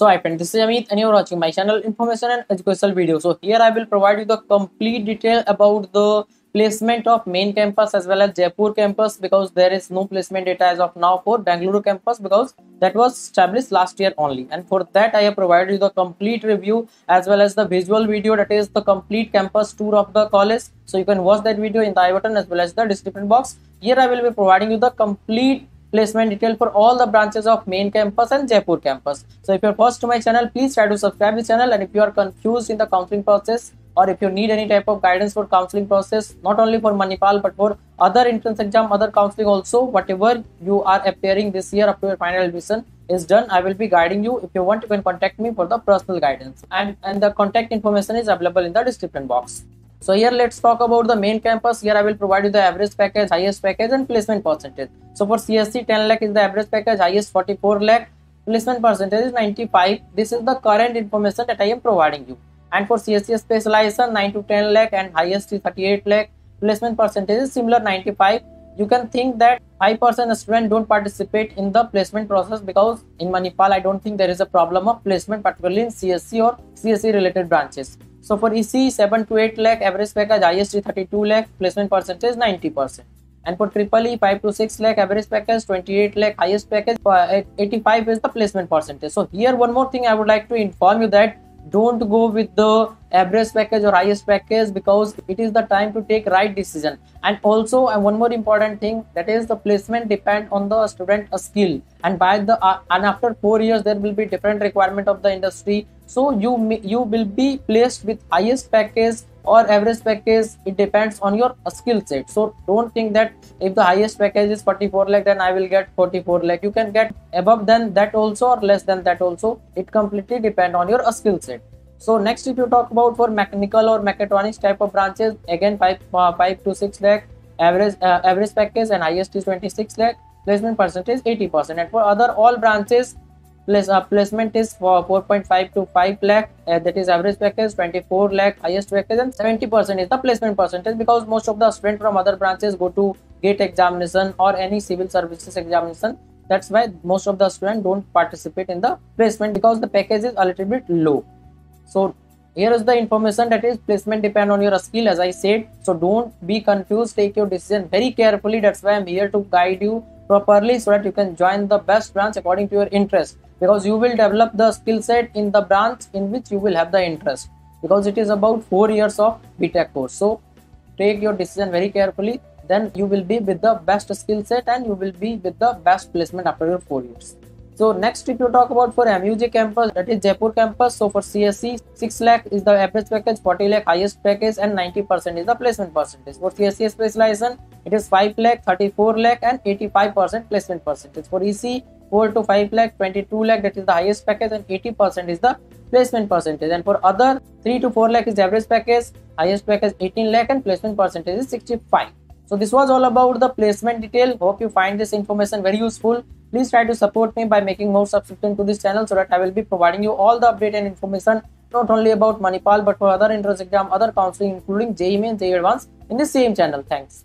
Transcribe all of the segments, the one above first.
So hi friend, this is Amit and you're watching my channel information and educational video. So here I will provide you the complete detail about the placement of main campus as well as Jaipur campus because there is no placement data as of now for Bangalore campus because that was established last year only. And for that I have provided you the complete review as well as the visual video that is the complete campus tour of the college. So you can watch that video in the i button as well as the description box. Here I will be providing you the complete placement detail for all the branches of main campus and Jaipur campus. So if you're first to my channel, please try to subscribe the channel and if you are confused in the counseling process or if you need any type of guidance for counseling process, not only for Manipal but for other entrance exam, other counseling also, whatever you are appearing this year after your final admission is done, I will be guiding you. If you want, you can contact me for the personal guidance and, and the contact information is available in the description box. So here let's talk about the main campus. Here I will provide you the average package, highest package and placement percentage. So for CSC 10 lakh is the average package, highest 44 lakh, placement percentage is 95. This is the current information that I am providing you. And for CSC specialization 9 to 10 lakh and highest is 38 lakh, placement percentage is similar 95. You can think that 5% students don't participate in the placement process because in Manipal I don't think there is a problem of placement particularly in CSC or CSC related branches. So for EC 7 to 8 lakh average package IST 32 lakh placement percentage 90%. And for triple E 5 to 6 lakh average package 28 lakh highest package uh, 85 is the placement percentage. So here one more thing I would like to inform you that don't go with the average package or highest package because it is the time to take right decision and also uh, one more important thing that is the placement depend on the student skill and by the uh, and after four years there will be different requirement of the industry so you you will be placed with highest package or average package. It depends on your skill set. So don't think that if the highest package is 44 lakh then i will get 44 lakh. You can get above than that also or less than that also. It completely depend on your skill set. So next if you talk about for mechanical or mechatronics type of branches again 5 uh, 5 to 6 lakh. Average uh, average package and highest is 26 lakh. Placement percentage 80 percent. And for other all branches plus uh, placement is for 4.5 to 5 lakh uh, that is average package 24 lakh highest package and 70 percent is the placement percentage because most of the students from other branches go to gate examination or any civil services examination. That's why most of the students don't participate in the placement because the package is a little bit low. So here is the information that is placement depend on your skill as i said. So don't be confused take your decision very carefully. That's why i'm here to guide you properly so that you can join the best branch according to your interest because you will develop the skill set in the branch in which you will have the interest. Because it is about four years of btech course. So take your decision very carefully. Then you will be with the best skill set and you will be with the best placement after your four years. So next if you talk about for MUJ campus that is Jaipur campus. So for CSC 6 lakh is the average package 40 lakh highest package and 90 percent is the placement percentage. For CSC specialization it is 5 lakh 34 lakh and 85 percent placement percentage. For EC 4 to 5 lakh 22 lakh that is the highest package and 80 percent is the placement percentage. And for other 3 to 4 lakh is the average package highest package 18 lakh and placement percentage is 65 so this was all about the placement detail. Hope you find this information very useful. Please try to support me by making more subscription to this channel so that i will be providing you all the update and information not only about manipal but for other entrance exam other counseling including JEE and JEE advanced in the same channel. Thanks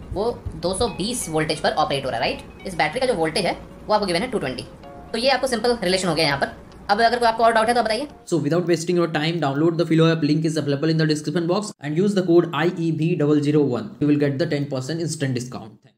वो 220 voltage पर operate हो रहा है right इस battery का जो voltage है, वो आपको गिवन है 220 तो ये आपको सिंपल रिलेशन हो गया यहाँ पर. अब अगर कोई आपको और डाउट है तो बताइए. So without wasting your time download the Filo app link is available in the description box and use the code I E B double zero one you will get the ten percent instant discount